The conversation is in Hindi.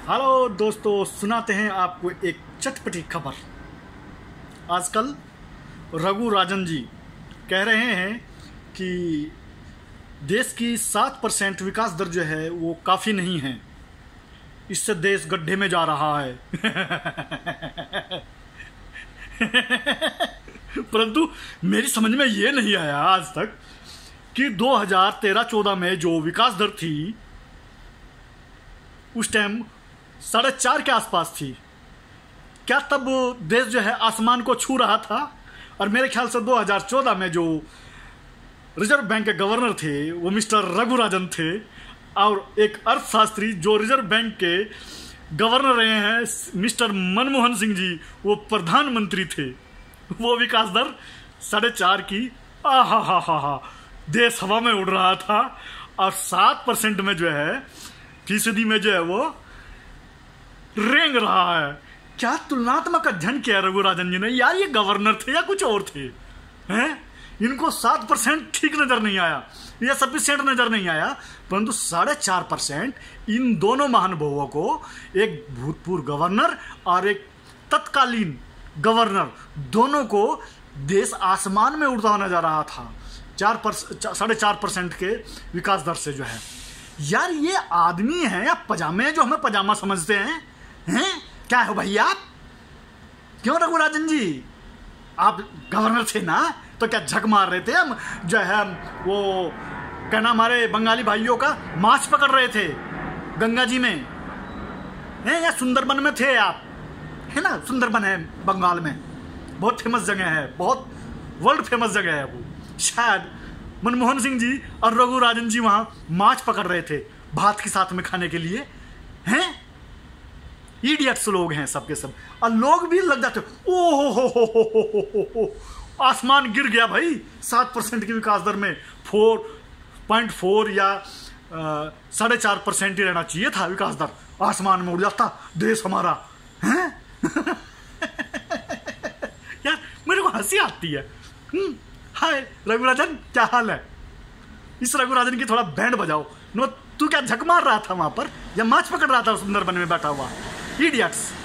हेलो दोस्तों, सुनाते हैं आपको एक चटपटी खबर। आजकल रघु राजन जी कह रहे हैं कि देश की सात परसेंट विकास दर जो है, वो काफ़ी नहीं है। इससे देश गड्ढे में जा रहा है। परंतु मेरी समझ में ये नहीं आया आज तक कि 2013-14 में जो विकास दर थी, उस टाइम साढ़े चार के आसपास थी। क्या तब देश जो है आसमान को छू रहा था? और मेरे ख्याल से 2014 में जो रिज़र्व बैंक के गवर्नर थे, वो मिस्टर रघुराजन थे, और एक अर्थशास्त्री जो रिज़र्व बैंक के गवर्नर रहे हैं, मिस्टर मनमोहन सिंह जी, वो प्रधानमंत्री थे। वो विकास दर साढ़े चार की आ हा हा हा हा देश हवा में उड़ रहा था, और सात परसेंट में जो है, फ़ीसदी में जो है वो रेंग रहा है। क्या तुलनात्मक अध्ययन किया रघुराजन जी ने? यार ये गवर्नर थे या कुछ और थे? हैं? इनको सात परसेंट ठीक नज़र नहीं आया, या सफिशियंट नज़र नहीं आया, परंतु साढ़े चार परसेंट इन दोनों महानुभावों को एक भूतपूर्व गवर्नर और एक तत्कालीन गवर्नर दोनों को देश आसमान में उड़ता नज़र आ रहा था। चार साढ़े चार परसेंट के विकास दर से जो है। यार ये आदमी है या पजामे जो हमें पजामा समझते हैं? हैं? क्या हो भैया आप? क्यों रघुराजन जी? आप गवर्नर थे ना? तो क्या झक मार रहे थे हम? जो है वो कहना हमारे बंगाली भाइयों का माछ पकड़ रहे थे गंगा जी में। हैं, या सुंदरबन में थे आप? है ना, सुंदरबन है बंगाल में। बहुत फ़ेमस जगह है, बहुत वर्ल्ड फ़ेमस जगह है वो। शायद मनमोहन सिंह जी और रघु राजन जी वहाँ माछ पकड़ रहे थे, भात के साथ में खाने के लिए। इडियट्स लोग हैं सबके सब। और लोग भी लग जाते ओ हो हो हो हो हो हो हो हो आसमान गिर गया भाई सात परसेंट की विकास दर में। फोर पॉइंट फोर या साढ़े चार परसेंट ही रहना चाहिए था विकास दर। आसमान में उड़ जाता देश हमारा हैं? यार मेरे को हँसी आती है। हम्म, हाय रघुराजन क्या हाल है? इस रघुराजन की थोड़ा बैंड बजाओ। नो तू क्या झक मार रहा था वहाँ पर? या माछ पकड़ रहा था सुंदर सुंदरबन में बैठा हुआ? Idiots